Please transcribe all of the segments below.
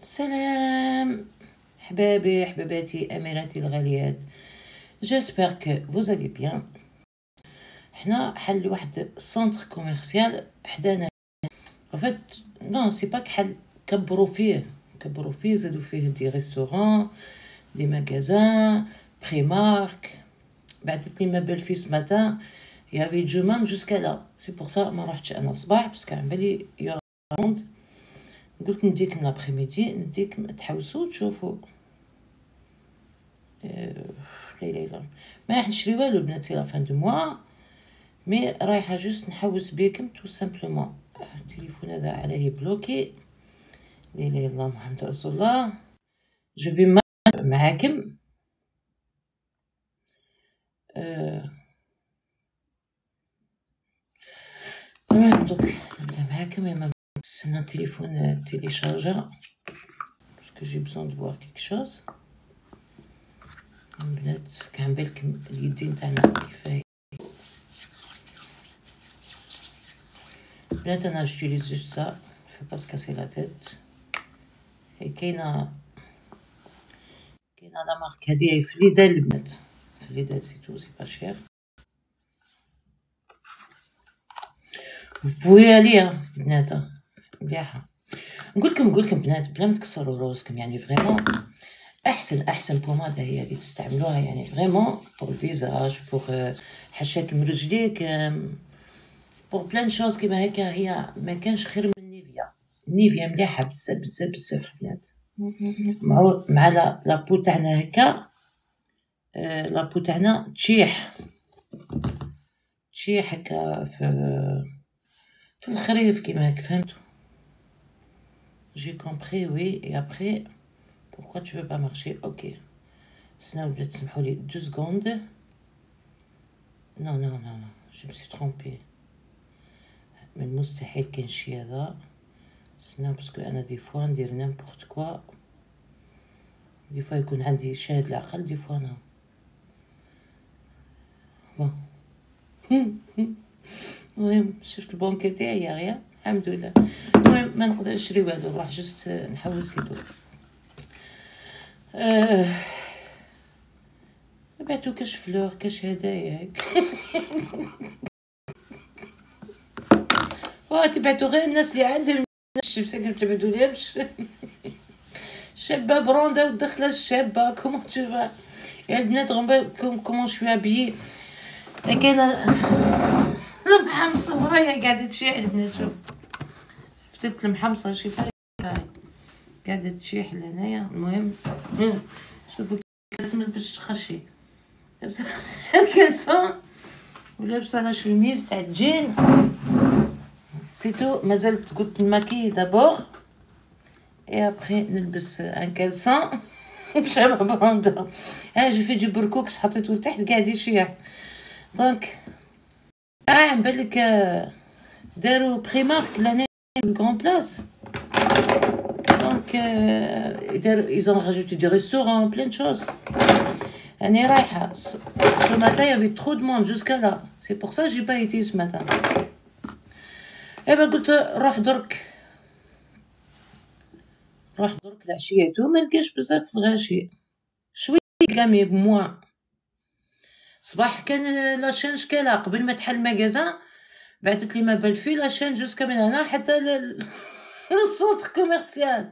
سلام. حبابي حباباتي أميراتي الغاليات. j'espère que vous allez bien حنا حل واحد centre commercial حدانا. فات نو سي با حل كبروا فيه. كبروا فيه زادوا فيه des restaurants des magasins Primark بعثت لي ma belle-fille ce matin y avait du monde jusqu'à là c'est pour ça ما روحتش أنا الصباح parce que عم بالي قلت نديكم l'après نديكم تحوسوا تشوفوا لا لا لا ما راح نشري والو بناتي la fin du mois mais رايحة juste نحوس بيكم tout simplement. التليفون هذا عليه bloqué. لا إله إلا الله محمد رسول الله. je vais معاكم أه. donc نبدأ معاكم يا نستنى التليفون تيليشارجا parce que j'ai besoin de voir quelque chose البنات كان بالكم اليدين تاعنا كيفاه البنات أنا j'utilise juste ça faut pas se casser la tête هي كاينة كاينة la marque هادي في Lidl البنات في Lidl c'est tout c'est pas cher بوي عليها بنات مليحه نقول لكم نقول لكم بنات بلا ما تكسروا روسكم يعني vraiment احسن أحسن pommade هي اللي تستعملوها يعني vraiment pour ال visage pour حشاكم رجليك pour plein de choses كيما هكا هي ما كانش خير من Nivea. Nivea مليحة بزاف بزاف بزاف البنات. مع مع لا la peau تاعنا هكا la peau تاعنا تشيح. تشيح هكا في في الخريف كيما هكا فهمتوا؟ J'ai compris, oui. Et après, pourquoi tu veux pas marcher Ok. Sinon, deux secondes. Non, non, non, non. Je me suis trompée. من المستحيل كان شي هذا سنا parce que أنا des fois ندير n'importe quoi des fois يكون عندي شاهد العقل des fois أنا bon المهم شفت البونكي تاعي يا غيا الحمد لله. المهم ما نقدر نشري والو نروح juste نحوس يدو. آه بعتو كاش fleurs كاش هدايا. هيك تبعتو غير الناس اللي عندهم مساكن تبعتو ليهمش شابة بروندا ودخله الشابة. comment tu vas يا البنات غنبا كومون شو ابيي كاينة المحمصه ورايا قاعدة تشيح البنات شوف. فتت المحمصة شي هاي قاعدة تشيح لهنايا المهم شوفوا كتمل باش تخشي. لابسة الكلسون ولابسة لا شوميز تاع الجين. سيتو مازالت قلت نماكي دابور. اي ابخي نلبس un caleçon شابه بروندا ها je fais des بركوكس حطيتو لتحت قاعد يشيح donc آه بالك داروا Primark لهنا ال grande place donc داروا ils ont rajouté des restaurants plein de choses راني رايحه ce matin il y avait trop de monde jusqu'à là. C'est pour ça j'ai pas été ce matin. ايبا قلت روح درك روح درك العشية ما لقاش بزاف الغاشي شوية كامي بموا صباح كان la chaîne شكالة قبل ما تحل ال magasin بعثت لي ma belle-fille la chaîne jusqu'à من هنا حتى لل centre commercial.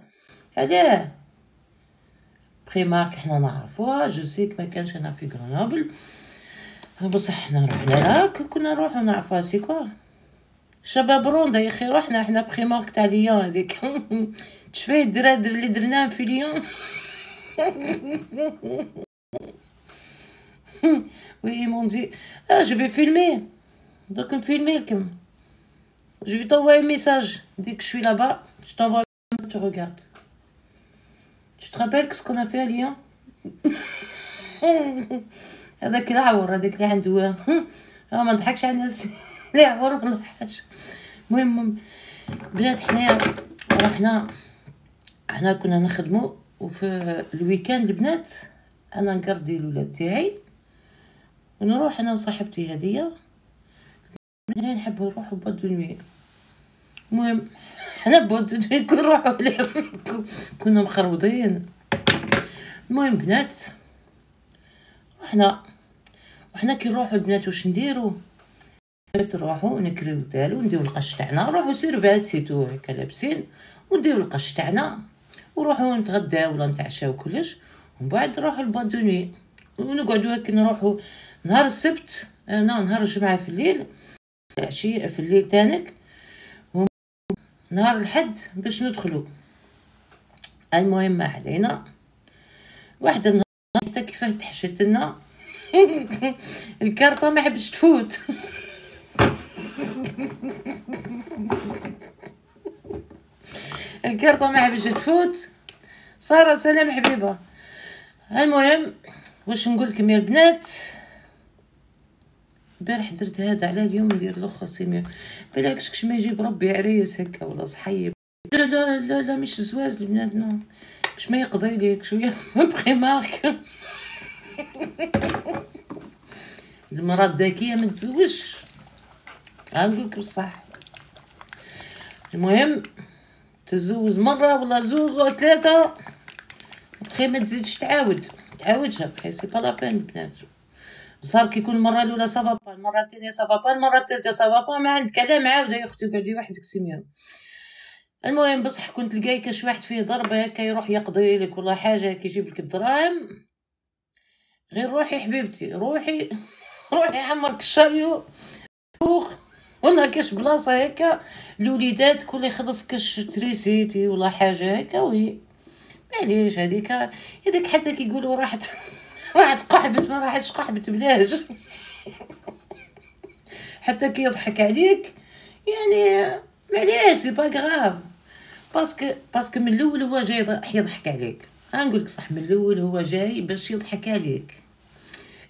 علاه بريمارك حنا نعرفوها. je sais que ما كانش أنا في غرنوبل بصح حنا رحنا لها. كنا نروحو نعرفوها. c'est quoi شباب روندا يا أخي روحنا حنا بريمارك تاع ليون هذيك. تشفاي الدرادر اللي درناهم في ليون. ils m'ont dit, ah, je vais filmer. Donc, filmer لكم. Je vais t'envoyer un message. Dès que je suis là-bas, je t'envoie un message, tu regardes. Tu te rappelles ce qu'on a fait à Lyon هذاك العور هذاك اللي عنده آه ما نضحكش على الناس اللي يعور ولا حاجة المهم بنات حنايا رحنا حنا كنا نخدمو وفي الويكاند البنات أنا نقردي الولاد تاعي ونروح أنا وصاحبتي هديه من نحب نروح بواد نوي المهم حنا بود كون نروحو كنا مخربطين المهم بنات وحنا وحنا كي نروحو البنات واش نديرو نروحو نكريو d'hôtel نديو القش تاعنا نروحو survêt c'est tout هكا لابسين ونديو القش تاعنا وروحو نتغداو ولا نتعشاو كلش ومن بعد نروحو ل boîte de nuit ونقعدو هكا نروحو نهار السبت أنا نهار الجمعة في الليل العشية في الليل تانك نهار الحد باش ندخلو. المهم ما علينا واحدة نهار حتى كيفاه تحشت لنا الكارطة ما حبش تفوت. الكارطة ما حبش تفوت. سارة سلام حبيبة. المهم واش نقول لكم يا البنات؟ البارح درت هذا على اليوم ندير الأخر سيمي بالعكس كش ما يجيب ربي عريس هكا ولا صحيب. لا لا لا لا مش زواج البنات non كش ما يقضي ليك شوية بخي مارك. المرأة الذكية ما تزوجش. نقولك بصح. المهم تزوج مرة ولا زوج ولا ثلاثة بخي ما تزيدش تعاود. تعاودش après c'est pas la peine البنات. صار كي يكون المره الأولى صافا با المره الثانية صافا با المره الثالثة صافا با ما عندك كلام عاوده يا أختي قعدي وحدك c'est mieux. المهم بصح كنت تلقاي كاش واحد فيه ضربه هكا يروح يقضي لك ولا حاجة كي يجيب لك الدراهم. غير روحي حبيبتي روحي روحي عمرك ال chariot فوق ولا كاش بلاصة هكا الوليدات كل يخلص كاش électricité ولا حاجة هكا oui. معليش هذيك هذيك حتى كيقولوا راحت. راحت قحبت ما راحتش قحبت بلاش. حتى كي يضحك عليك يعني معليش c'est pas grave parce que parce que من الأول هو جاي يضحك عليك. نقول لك صح من الأول هو جاي باش يضحك عليك.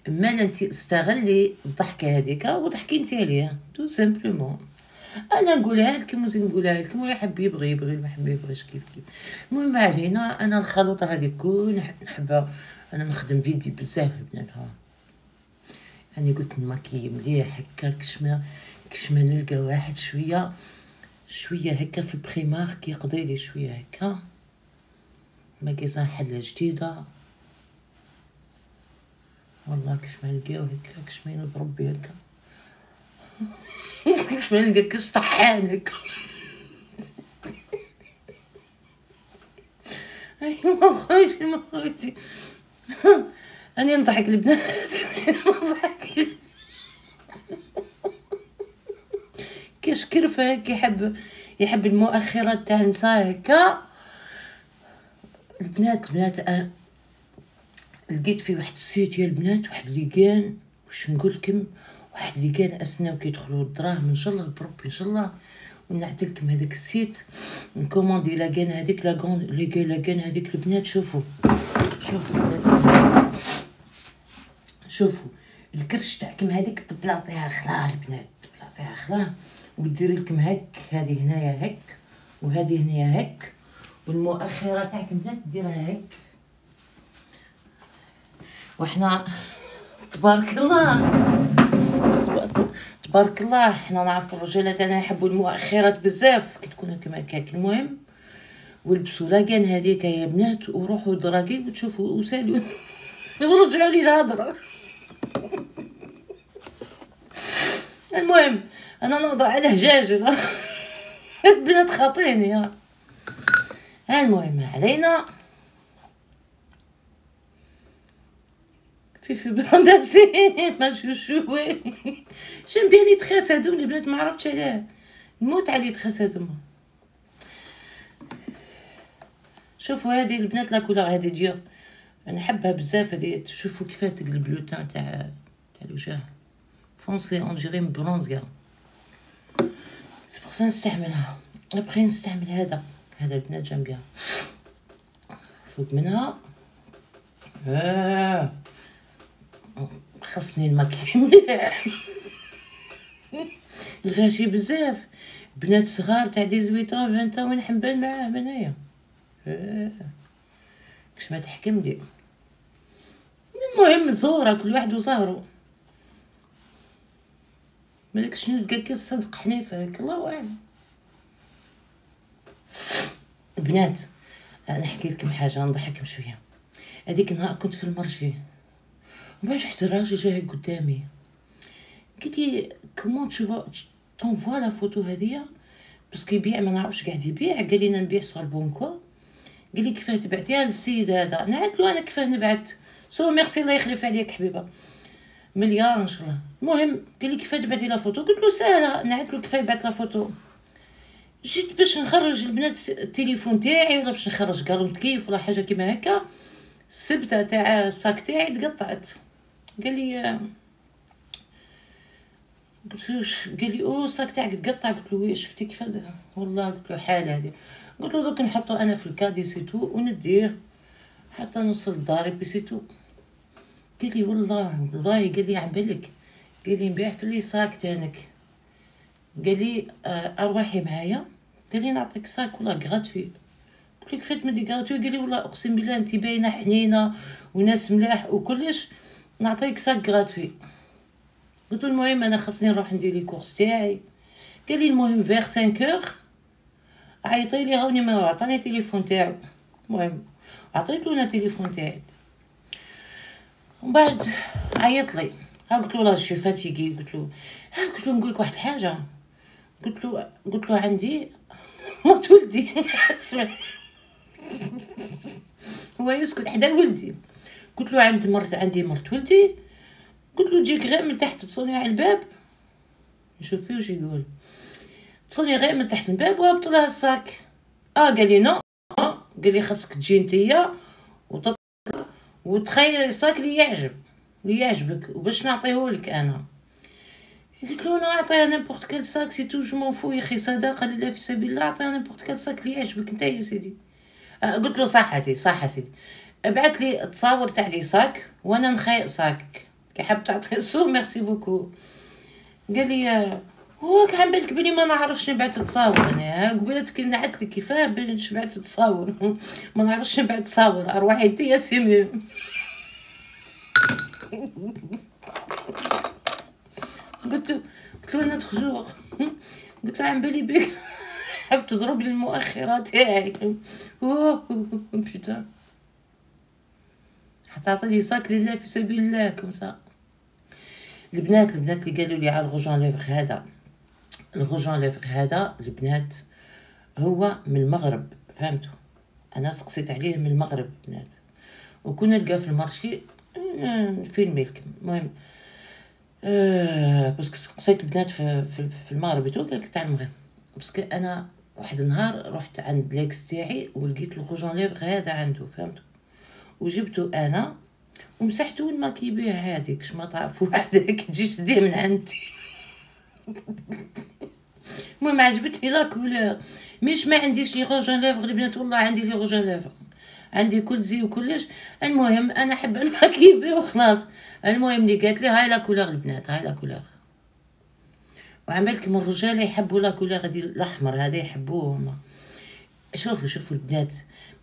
أما أنت استغلي الضحكة هذيك وضحكي أنت عليها tout simplement أنا نقولها لكم وزيد نقولها لكم ولا يحب يبغي يبغي ما يحب يبغيش كيف كيف. المهم علينا أنا الخلطه هذه كل نحبها أنا نخدم بيدي بزاف البنات ها. اني قلت نماكي مليح هكا كش ما كش ما نلقى واحد شوية شوية هكا في البريمار كيقضي لي شوية هكا. ماكيزان حلة جديدة. والله كش ما نلقاو هكا كش ما ينوض ربي هكا. كش ما نلقى كش طحان هكا. ايوا خوتي ما خوتي اني نضحك البنات. نضحك كاش كرفه هكا يحب يحب المؤخرات تاع نساء هكا. البنات البنات لقيت في واحد السيت ديال البنات واحد اللي كان واش نقول لكم واحد اللي كان اسنا وكيدخلوا الدراهم إن شاء الله بربي إن شاء الله. ونعطيكم هذاك السيت. نكوموندي لاكان هذيك لاكون لاكان هذيك البنات شوفوا. شوفوا البنات شوفوا الكرش تاعكم هذيك تبلاطيها خلا البنات تبلاطيها خلا. وديري لكم هك هذه هنايا هك وهذه هنايا هك والمؤخرة تاعكم بنات ديرها هك وحنا تبارك الله. تبارك الله حنا نعرف الرجالة تاعنا يحبوا المؤخرات بزاف. كي تكون كما هكاك المهم ولبسوا لاكان هذيك يا بنات وروحوا دراكي وتشوفوا وسالوا. ورجعوا لي الهضرة. المهم أنا نوضع على هجاج البنات خاطيني. المهم علينا. في في برانداسي ما شوشوي بيان لي تخاس هادو؟ لي بنات ما عرفتش علاه نموت على تخاس هادو. شوفوا هذه البنات لا كولور هذه ديور. نحبها بزاف هذه. شوفوا كيفاه تقلب لو تاع تاع الوجه. فونسي اون جيري برونزيا سي بوغ نستعملها. ابخي نستعمل هذا. هذا البنات جام فوق منها. آه. خصني الماكي. مليح الغاشي بزاف. بنات صغار تاع دي زويتون فانتا وين حنبان معاه هنايا آه. كش ما تحكم لي. المهم زورة كل واحد وزهرو مالك شنو لقى كي صدق حنيفة؟ هاك الله أعلم. بنات أنا نحكي لكم حاجة نضحككم شوية. هذيك النهار كنت في المرشي وبعد واحد الراجل جاي قدامي. قال لي comment tu t'envoies la photo هذيا؟ parce que يبيع ما نعرفش قاعد يبيع. قال لي نبيع sur Leboncoin قال لي كيفاه تبعتيها للسيد هذا. نعت له أنا كيفاه نبعت؟ سو ميرسي الله يخلف عليك حبيبة. مليار إن شاء الله. المهم قال لي كيفاه تبعتي la photo؟ قلت له سهلة. نعت له كيفاه يبعث la photo؟ جيت باش نخرج البنات التليفون تاعي ولا باش نخرج كارون كيف ولا حاجة كيما هكا. السبتة تاع ال sac تاعي تقطعت. قال لي قال لي أو ال sac تاعك تقطع. قلت له شفتي كيف والله. قلت له حال هذه. قلت له دوك نحطو أنا في ال caddie c'est tout ونديه حتى نوصل لداري c'est tout قال لي والله والله قال لي عبالك قال لي نبيع في les sacs تانك قال لي آه، أرواحي معايا. قال لي نعطيك sac ولا gratuit قلت له كيفاش ملي غراتوي قال لي والله أقسم بالله انت باينة حنينة وناس ملاح وكلش نعطيك ساك غراتوي قلت المهم أنا خاصني نروح ندير لي كورس تاعي. قال لي المهم فيغ 5 عيطي لي هاوني ما عطاني التليفون تاعو. المهم عطيتو أنا التليفون تاعي. بعد عيط لي. قلت له شي فاتيكي قلت له قلت له نقول لك واحد الحاجة قلت له قلت له عندي مرت ولدي. اسمع. هو يسكت حدا ولدي. قلت له عندي مرت عندي مرت ولدي. قلت له تجيك غير من تحت تصوني على الباب. نشوف فيه وش يقول. تصوني غير من تحت الباب وهبط لها الصاك آه قال لي نو قال لي خاصك تجي نتيا وتطلع وتخيل الصاك اللي يعجب اللي يعجبك وباش نعطيهولك أنا. قلت له أنا أعطيها n'importe quel sac c'est tout je veux يا أخي صداقة لله في سبيل الله أعطيها n'importe quel sac اللي يعجبك أنت يا سيدي. آه قلت له صح سيدي صح سيدي. ابعث لي التصاور تاع les sacs وأنا نخيط sac كي حاب تعطي سو merci beaucoup. قال لي هو كان بالك بلي ما نعرفش نبعث تصاور. أنا قبيلة كي نعت لك كيفاه باش نبعث تصاور. ما نعرفش نبعث تصاور. ارواحي انت يا سيمي. قلت قلت له أنا تخجوق قلت له عم بالي بك حاب تضرب لي المؤخرة تاعي بيتا حتى عطيني صاك لله في سبيل الله كمسا البنات البنات اللي قالوا لي على الغوجان ليفغ هذا. الغوجان ليفغ هذا البنات هو من المغرب فهمتوا؟ أنا سقسيت عليه من المغرب البنات. وكنا نلقى في المارشي فين ملكم المهم آه parce que سقسيت بنات في, في, في المغرب تو قالك تاع المغرب. parce que أنا واحد النهار رحت عند l'ex تاعي ولقيت الغوجان ليفغ هذا عنده فهمتوا؟ وجبته أنا ومسحتو الماكي بيه هذيك ما تعرف وحدك تجي تديه من عندي. المهم عجبتني la couleur مش ما عنديش les rouges à lèvres البنات والله عندي les rouges à lèvres عندي كل زي وكلش المهم أنا الماكي بيه وخلاص المهم اللي قالت لي هاي la couleur البنات هاي la couleur وعملك من الرجال يحبوا la couleur ديال الاحمر هذا يحبوه هما شوفوا شوفوا البنات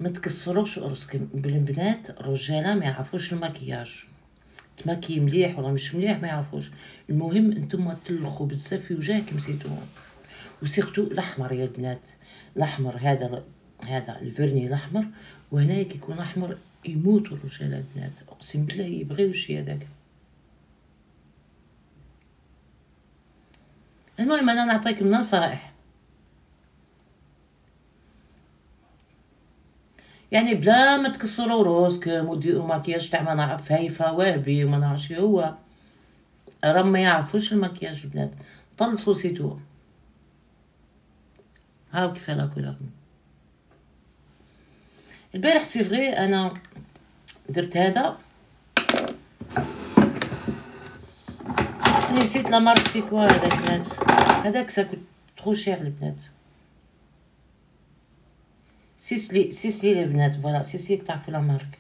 ما تكسروش راسكم بالبنات الرجاله ما يعرفوش المكياج تماكي مليح ولا مش مليح ما يعرفوش. المهم أنتم تلخوا بزاف في وجهكم c'est tout هم و surtout الأحمر يا البنات. الأحمر هذا هذا الفيرني الأحمر وهنا كيكون أحمر يموتوا الرجال البنات. أقسم بالله يبغيو الشي هذاك. المهم أنا نعطيكم نصائح. يعني بلا ما تكسروا روسكم وديروا مكياج تاع ما نعرف هايفه وابي وما نعرفش هو. راه ما يعرفوش المكياج البنات. طلصوا سيتو هاو كيف لا كولور البارح سي فغي أنا درت هذا. نسيت لا مارك سي كوا هذاك البنات هذاك ساكو ترو شير البنات. سيسلي سيسلي البنات فوالا سيسلي تعرفوا لا مارك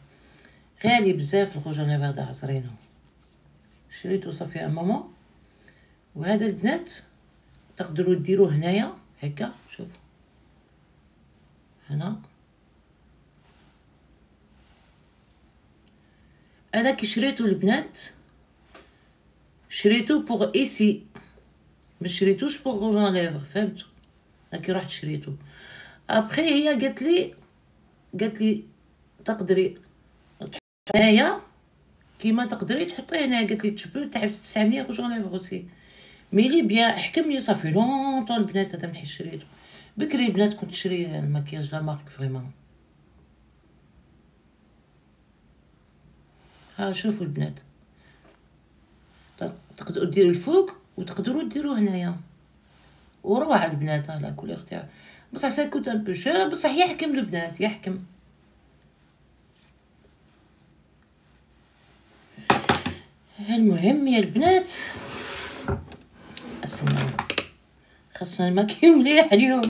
غالي بزاف الخوجه نيفردا عصرينو شريتو صافي un moment وهذا البنات تقدروا ديروه هنايا هكا شوف هنا أنا كي شريتو البنات شريتو pour ici ما شريتوش pour rouge à lèvres فهمتو أنا كي رحت شريتو ابخي هي قالت لي قالت لي تقدري هنايا. كيما تقدري تحطيه هنا قالت لي تشبو تاع 900 غونيف غوسي مي لي. بيان حكمني صافي لونطون البنات هذا منحي شريتو بكري البنات كنت تشري المكياج لا مارك فريمون ها شوفوا البنات. تقدروا ديروا الفوق وتقدروا ديروا هنايا. وروعة البنات على كل اختيار بصح ça compte un peu بصح يحكم البنات يحكم. المهم يا البنات. اسمعوا خاصنا الماكي مليح اليوم.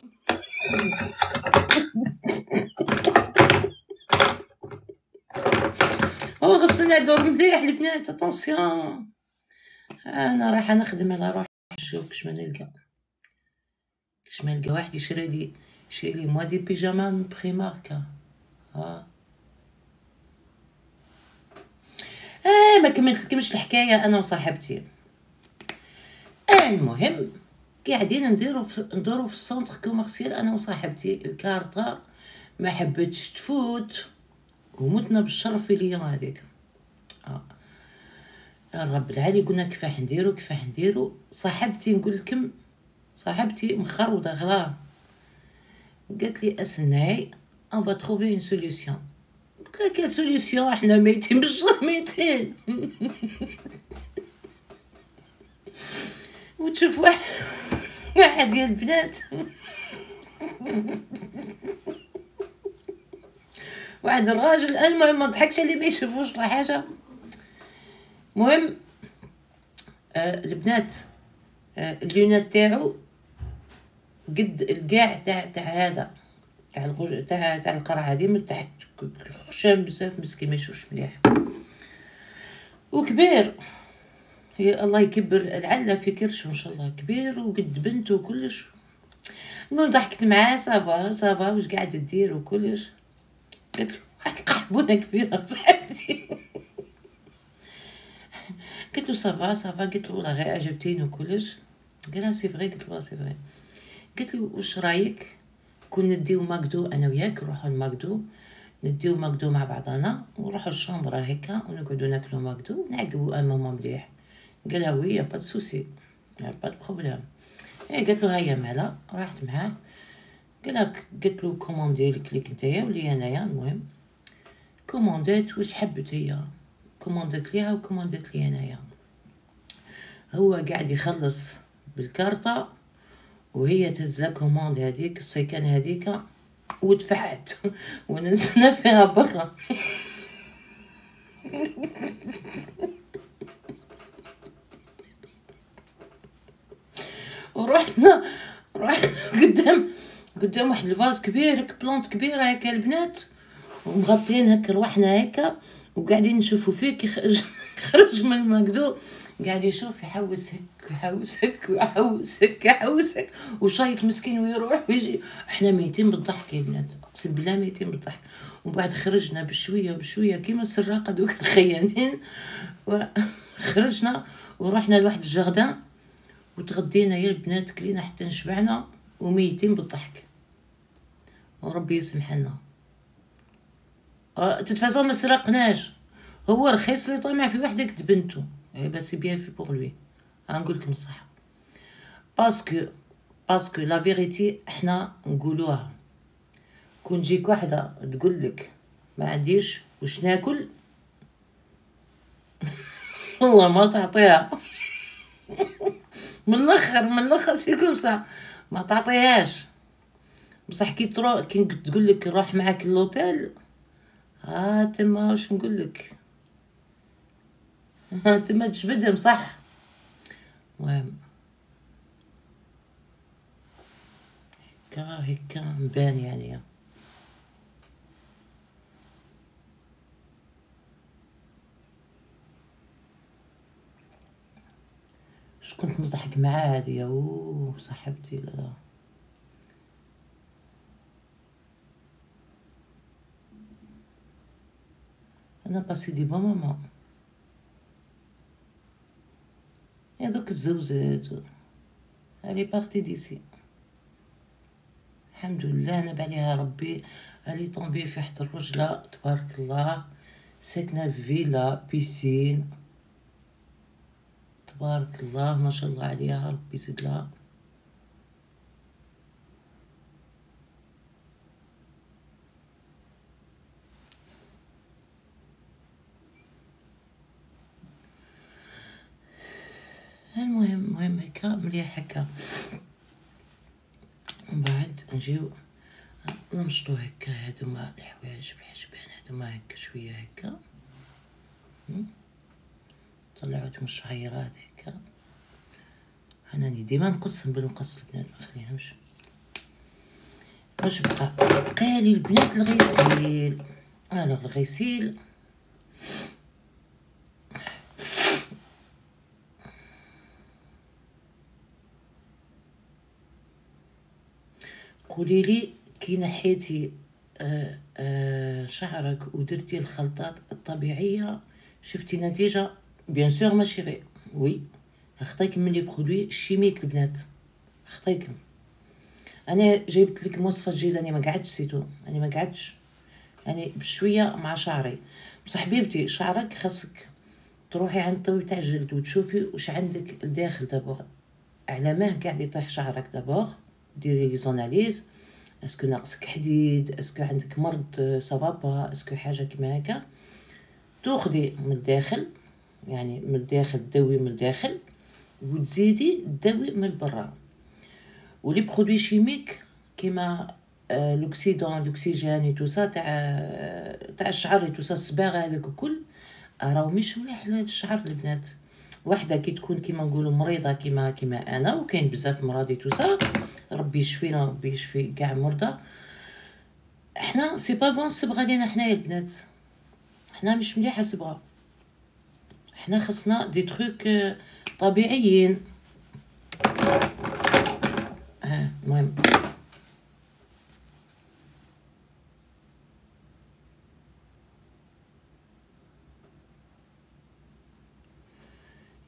هو خاصنا نعدو مليح البنات attention أنا رايحة نخدم على روحي. نشوف كش ما نلقى. كش ما واحد يشري لي يشري لي moi des pyjamas من Primark ها آه ما كملتلكمش الحكاية أنا وصاحبتي. المهم قاعدين نديرو في ندورو في ال centre commercial أنا وصاحبتي. الكارطة ما حبتش تفوت ومتنا بالشر في هذيك. آه. الرب العالي قلنا كيفاح نديرو كيفاح نديرو. صاحبتي نقول لكم صاحبتي مخروطه غلا قالت لي ça y est on va trouver une solution قلت لها كاين solution إحنا ميتين بالشر ميتين. وتشوف واحد واحد ديال البنات. واحد الراجل المهم ما ضحكش اللي ما يشوفوش ولا حاجة. مهم آه البنات آه اللونات تاعو قد القاع تاع تاع هذا تاع الغج... تاع تاع القرعة هذه من تحت. خشام بزاف مسكين ما يشوفش مليح. وكبير. هي الله يكبر. العلة في كرش إن شاء الله. كبير وقد بنته وكلش. المهم ضحكت معاه ça va ça va واش قاعد دير وكلش. قلت له واحد القحبونه كبيرة صاحبتي. قلت له ça va ça va. قلت له والله غير عجبتيني وكلش. قالها c'est vrai قلت له c'est vrai قلت له واش رأيك؟ كون نديو McDo أنا وياك نروحو ل McDo نديو McDo مع بعضنا ونروحو ال chambre هكا ونقعدو ناكلو McDo نعقبو moment مليح. قالها oui pas de souci pas de problème إيه قالت له هيا معلا راحت معاه قالها قلت له كوموندي لك ليك نتايا ولي أنايا المهم. كوموندات واش حبت هي؟ كوموندات ليها وكوموندات لي أنايا. هو قاعد يخلص بالكارطة وهي تهز commande هذيك السيكان هذيك ودفعت ونسنا فيها برا. ورحنا رحنا قدام قدام واحد ال vase كبير هيك plante كبيرة هكا البنات. ومغطيين هكا روحنا هكا وقاعدين نشوفوا فيه كي خرج من ال McDo قاعد يشوف يحوس هك هك يحوس هك وشايط مسكين ويروح ويجي. إحنا ميتين بالضحك يا بنات أقسم بالله ميتين بالضحك. وبعد خرجنا بشوية بشويه كيما السراقة دوك الخيانين وخرجنا ورحنا لواحد ال jardin وتغدينا يا البنات كلينا حتى نشبعنا وميتين بالضحك. وربي يسمح لنا أه ما سرقناش. هو رخيص اللي طمع في وحده قد et bah c'est bien fait pour lui نقول لكم الصح parce que parce que la vérité إحنا نقولوها كون تجيك وحده تقول لك ما عنديش واش ناكل والله ما تعطيها من الآخر من الآخر c'est comme ça ما تعطيهاش بصح كي تروح كي تقول لك روح معاك l'hôtel ها تما واش نقول لك تما تجبدهم صح. المهم. هكا هكا مبان يعني. اش كنت نضحك معاه هادي اوه صاحبتي؟ لا أنا باسي دي بون ماما هذوك الزوجات هادي بارتي ديسي. الحمد لله ناب عليها ربي ألي طومبي في واحد الرجلة تبارك الله. ساكنة في فيلا بيسين. تبارك الله ما شاء الله عليها ربي يزيد لها المهم المهم هكا مليح هكا من بعد نجيو نمشطو هكا هادوما الحوايج بالحجبان هادوما هكا شوية هكا طلعوهم الشعيرات هكا انني ديما نقصهم بالمقص البنات ما نخليهمش واش بقى؟ بقى البنات الغسيل. الوغ الغسيل قولي لي كي نحيتي آه آه شعرك ودرتي الخلطات الطبيعية شفتي نتيجة؟ bien sûr ماشي غير oui خطيكم من les produits chimiques البنات. خطيكم أنا جايبت لك مواصفات جيده أنا ما قعدتش c'est tout. أنا ما قعدتش. يعني بشوية مع شعري. بصح حبيبتي شعرك خاصك تروحي عند الطبيب تاع الجلد وتشوفي واش عندك الداخل d'abord. على ما قاعد يطيح شعرك d'abord. ديري les analyses est-ce que ناقصك حديد est-ce que عندك مرض ça va pas est-ce que حاجة كيما هكا. تاخدي من الداخل يعني من الداخل تدوي من الداخل وتزيدي تدوي من برا. و les produits chimiques كيما آه l'oxydant l'oxygène tout ça تاع تاع الشعر tout ça الصباغة هذاك الكل راهو مش مليح للشعر البنات. وحدة كي تكون كيما نقولوا مريضة كيما كيما أنا وكاين بزاف مرضى tout ça ربي يشفينا ربي يشفي كاع المرضى إحنا c'est pas bon الصبغه لينا حنايا البنات حنا مش مليحة الصبغه حنا خصنا des trucs طبيعيين آه المهم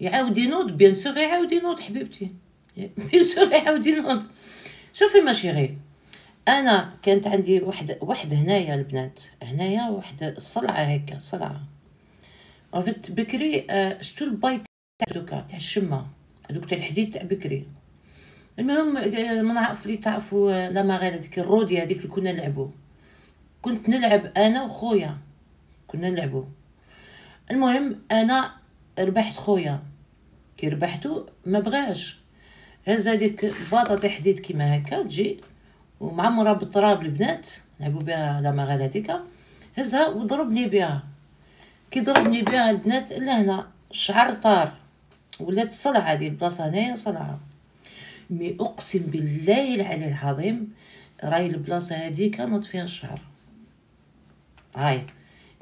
يعاود ينوض bien sûr يعاود ينوض حبيبتي. bien sûr يعاود ينوض. شوفي ma chérie أنا كانت عندي واحد واحد هنايا البنات هنايا واحد الصلعة هكا صلعة. عرفت بكري آه شتو ال boîtes تاع دوكا تاع الشمة هذوك تاع الحديد تاع بكري. المهم ما نعرف لي تعرفوا لا ما غير هذيك الرودي هذيك اللي كنا نلعبوا كنت نلعب أنا وخويا. كنا نلعبوا المهم أنا ربحت خويا. كي ربحتو ما بغاش. هز هذيك باطه تاع حديد كيما هكا تجي ومعمرة بالتراب البنات لعبوا بها لا غير هذيك هزها وضربني بها. كي ضربني بها البنات لهنا الشعر طار. ولات صلعة هذه البلاصه هنايا صلعة. مي أقسم بالله العلي العظيم راي البلاصة هذيك نط فيها الشعر. هاي.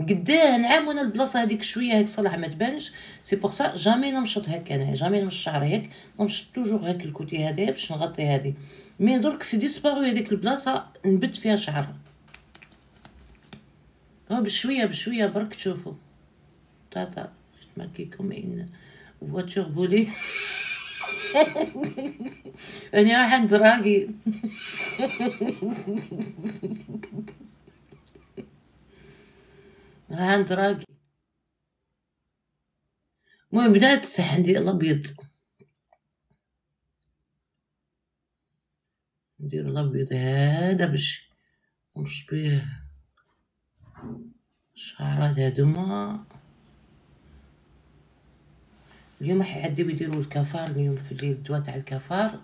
قداه وأنا البلاصة هذيك شوية هيك صلعه ما تبانش. سي بور سا جامي نمشط هكا أنا جامي نمشط الشعر هيك نمشط توجور هاك الكوتي هذايا باش نغطي هذه. مي درك سي ديسبارو هذيك البلاصة نبت فيها شعر. هو بشوية بشوية برك تشوفوا تاتا ماكيكم إن فواتور فولي أنا راح عند راقي عند راقي. المهم بدات عندي الابيض ندير الأبيض هذا باش نمشط بيه الشعرات هادوما. اليوم حيعديو يديروا ال cafard اليوم في الليل الدواء تاع ال cafard.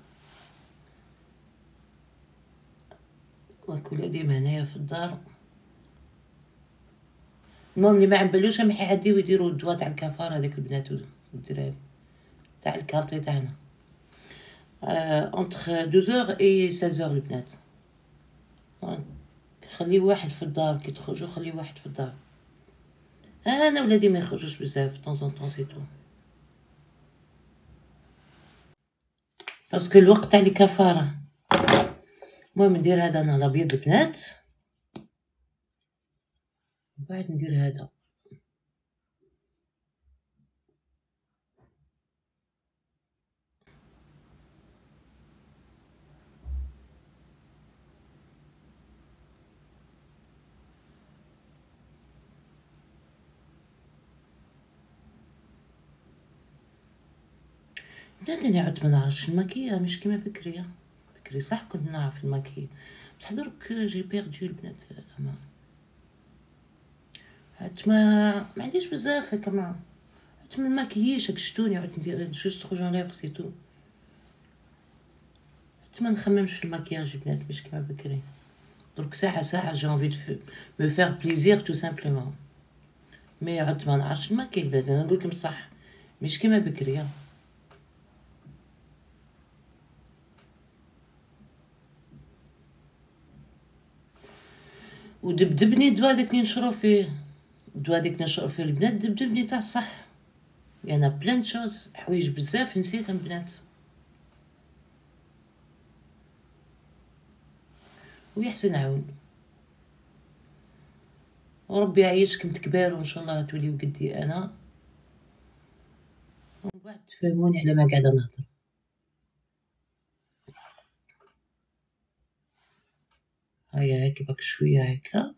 وكل ديما هنايا في الدار. المهم اللي ما عبالوش راهم حيعديو يديروا الدواء تاع ال cafard هذاك البنات والدراري. تاع ال quartier تاعنا. entre douze heures et seize heures البنات خلي واحد في الدار كي تخرجوا خلي واحد في الدار. أنا ولادي ما يخرجوش بزاف temps en temps c'est tout parce que الوقت تاع ال cafard. المهم ندير هذا أنا الأبيض البنات بعد ندير هذا. بنادم يعد ما نعرفش نماكيي مش كيما بكري. بكري صح كنت نعرف نماكيي بصح درك j'ai perdu البنات أمان عدت ما ما عنديش بزاف هكا ما عدت ما نماكييش هاك شتوني عدت ندير juste lèvres c'est tout عدت ما نخممش في الماكياج البنات مش كيما بكري درك ساعة ساعة j'ai envie me faire plaisir tout simplement مي عدت ما نعرفش الماكي البنات أنا نقولكم صح مش كيما بكري ودبدبني دوا داك اللي نشرو فيه ديك نشرو فيه البنات دبدبني تاع الصح يعني بلان شوز حوايج بزاف نسيتهم بنات. ويحسن عون وربي يعيشكم تكبر وإن شاء الله توليو قدي أنا. ومن بعد تفهموني على ما قاعدة نهضر. هيا هيك بك شوية هكا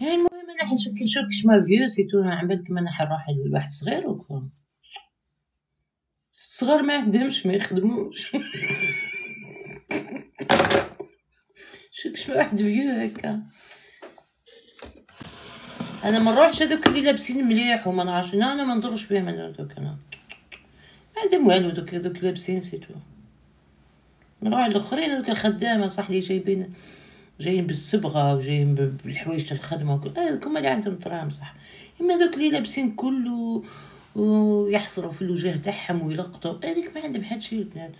يعني المهم أنا حنشوف كي نشوف كشما فيو سيتو نعمل كما أنا حنروح لواحد صغير وكو الصغار ما يخدمش ما يخدموش. شوف كشما واحد vieux هكا. أنا ما نروحش هذوك اللي لابسين مليح وما نعرفش أنا ما نضرش بهم أنا هذوك أنا. ما عندهم والو دوك هذوك لابسين c'est tout نروح الاخرين هذوك الخدامة صح اللي جايبين. جايين بالصبغه وجايين بالحوايج الخدمة وكل هذوك هما اللي عندهم دراهم صح. إما دوك اللي لابسين كله ويحصروا في الوجه تاعهم ويلقطوا هذيك ما عندهم حد شي البنات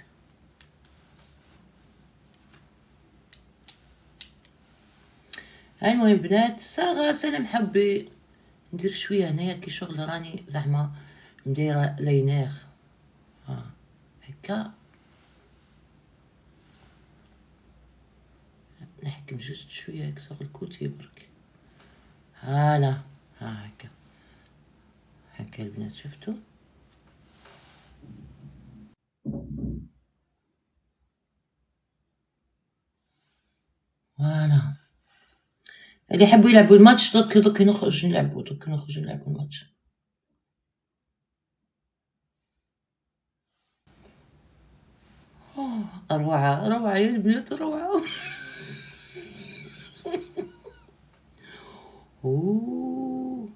هاي المهم بنات صاغة سلام حبي. ندير شوية هنايا كي شغل راني زعما نديره لينير. ها هكا. نحكم juste شوية هيك sur le côté برك. هالا ها هكا. هكا البنات شفتوا؟ voilà. اللي يحبوا يلعبوا الماتش دوك دوك نخرج نلعبوا دوك نخرج نلعبوا الماتش. روعة روعة يا البنات روعة. اوه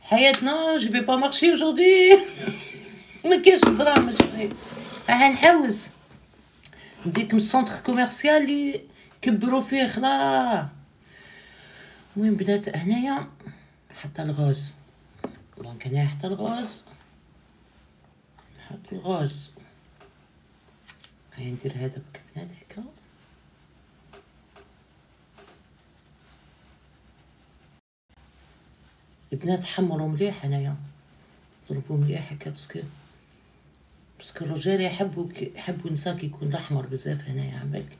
حياتنا je vais pas marcher aujourd'hui ما كاينش دراهم راح نحوس نديك من ال centre commercial اللي كبروا فيه خلا المهم بنات هنايا حتى ال rose donc هنايا حتى ال rose نحط ال rose هاي ندير هذا بنات هكا البنات حمروا مليح هنايا. ضربوا مليح هكا parce que parce que الرجال يحبوا يحبوا نساء كيكون الأحمر بزاف هنايا عمالك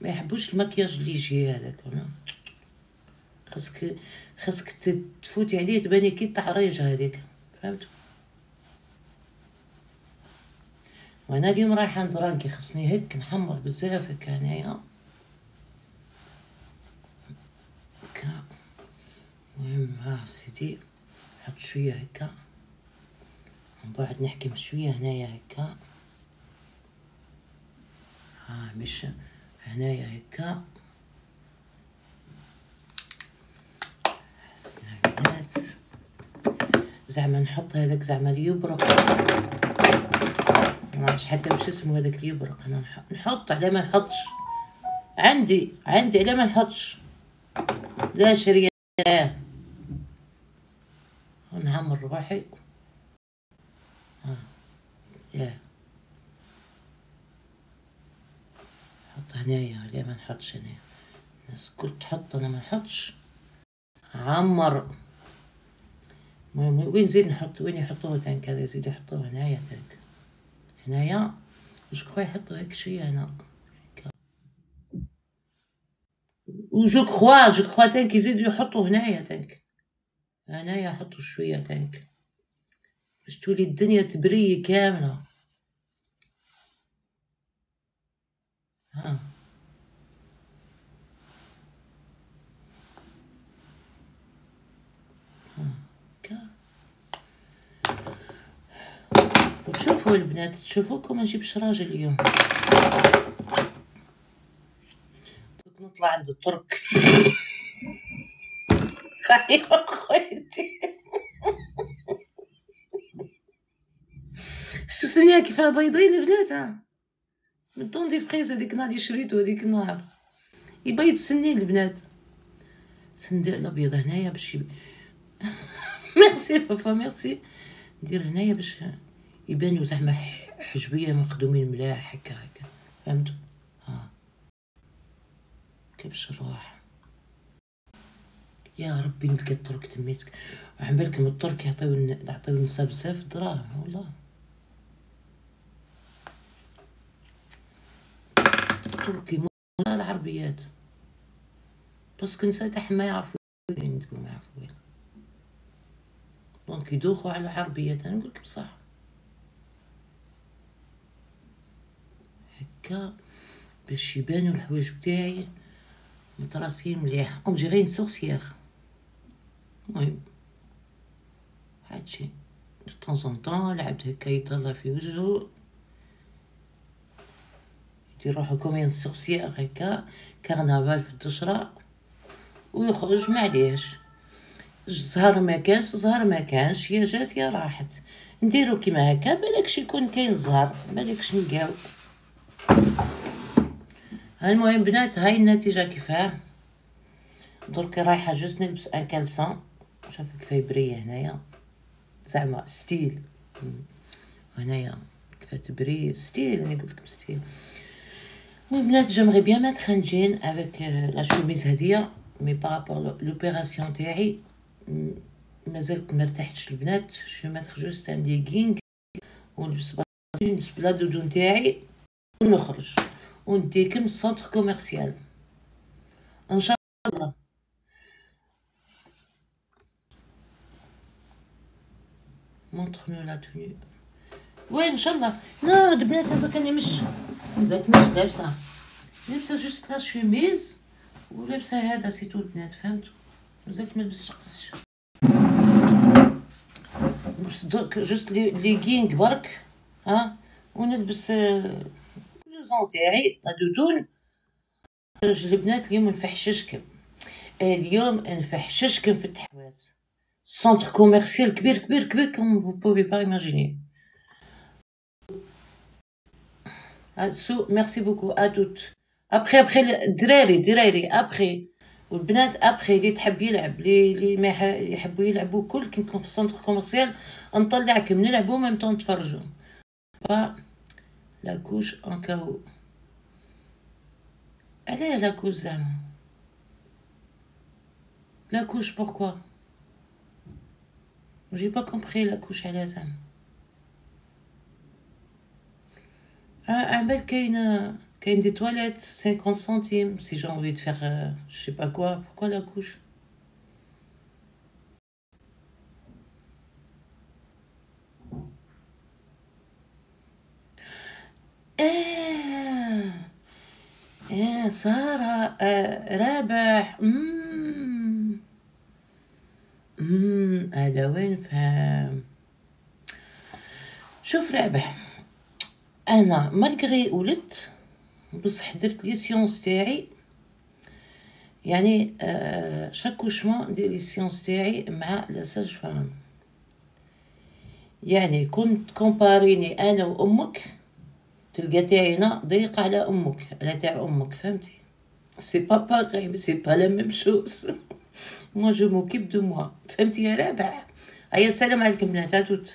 ما يحبوش المكياج اللي يجي هذاك خاصك خاصك تفوتي عليه تباني كي التحريجه هذيك. فهمتوا وأنا اليوم رايحه عند رانكي خصني هيك نحمر بزاف هكا هنايا هكا المهم ها سيدي. نحط شوية هكا من بعد نحكم شوية هنايا هكا ها مش هنايا هكا زعما نحط هذاك زعما ليبرق معرفش حتى وش اسمه هذاك ليبرق أنا نحط على ما نحطش. عندي عندي على ما نحطش. لا شريه نعمر روحي. ها يا. حط هنايا ليه ما نحطش هنايا. الناس كل تحط أنا ما نحطش. عمر. المهم وين زيد نحط؟ وين يحطوه؟ تانك هذا يزيد يحطوه هنايا تانك هنايا جو كخوا يحطوا هيك شوية هنا. هكا وجو كخوا جو كخوا تانك يزيدو يحطوا هنايا تانك. هنايا حطوا شوية تانك. باش تولي الدنيا تبري كاملة. ها. وتشوفوا البنات؟ تشوفوكم ما نجيبش راجل اليوم نطلع عند الترك. ايوا خويتي شو سنيا كيفاه بيضين البنات من طون دي فريز هذيك النهار اللي شريتو هذيك النهار يبيض سنين البنات. سندق الأبيض هنايا باش ميرسي بابا ميرسي. ندير هنايا باش يبانو زعما حجبية مخدومين ملاح هكا هكا. فهمتوا ها. كبش الروح يا ربي نلقى الترك تميتك. وعمالكم الترك يعطيو يعطيو النساء بزاف الدراهم والله. التركي مو العربيات. parce que النساء تاعهم ما يعرفوا ما يعرفوا donc يدوخوا على العربيات. أنا نقولك بصح. هكا باش يبانو الحوايج بتاعي متراسين مليح. اون جيري سورسيير المهم هادشي دو طون طون العبد هكا يطلع في وجهو يدير روحو كومين سورسيير هكا كارنافال في الدشرة ويخرج معليش زهر ما كانش زهر ما كانش يا جات يا راحت. نديرو كيما هكا بالكش يكون كاين زهر بالكش نلقاو. المهم بنات هاي النتيجة كيفاه درك رايحة juste نلبس un caleçon شوف كيف يبري هنايا. زعما style. هنايا كيف تبري. style أنا قلت لكم style. المهم بنات j'aimerais bien mettre un jean avec la chemise هادية mais par rapport l'opération تاعي مازلت مرتحتش البنات je vais mettre juste un legging ونلبس نلبس بلا دودو تاعي. ونخرج ونديكم ال centre commercial ان شاء الله montre-nous la tenue وين ان شاء الله لا البنات هذوك أنا مش مازالت مش لابسه لابسه juste la chemise ولابسه هذا c'est tout البنات فهمتوا مازالت ما لبستش قفش نلبس juste legging برك ها ونلبس ال blouson تاعي de toute البنات اليوم نفحششكم. اليوم نفحششكم في التحواز centre commercial كبير كبير كبير comme vous pouvez pas imaginer سو ميرسي بوكو ا توت ابخي ابخي الدراري دراري ابخي والبنات ابخي اللي تحب يلعب اللي اللي ما يحبوا يلعبوا كل كي نكون في السونتر كوميرسيال نطلعكم نلعبوا ميم طون نتفرجوا. la gauche en chaos. Elle est à la gauche, Zam. La couche, pourquoi? J'ai pas compris la couche à la Zam. Un, un bel qui euh, a, des toilettes, 50 centimes. Si j'ai envie de faire euh, je sais pas quoi, pourquoi la couche? آه. آه سارة آه رابح. مم. مم. هذا وين فهم؟ شوف رابح أنا malgré ولدت بصح درت les séances تاعي. يعني آه accouchement ندير les séances تاعي مع la sage-femme يعني كنت كومباريني أنا وأمك. تلقى تاعنا ضيقة على أمك على تاع أمك فهمتي؟ c'est pas pareil c'est pas la même chose moi je m'occupe de moi فهمتي يا رابح هيا السلام عليكم بنات توت.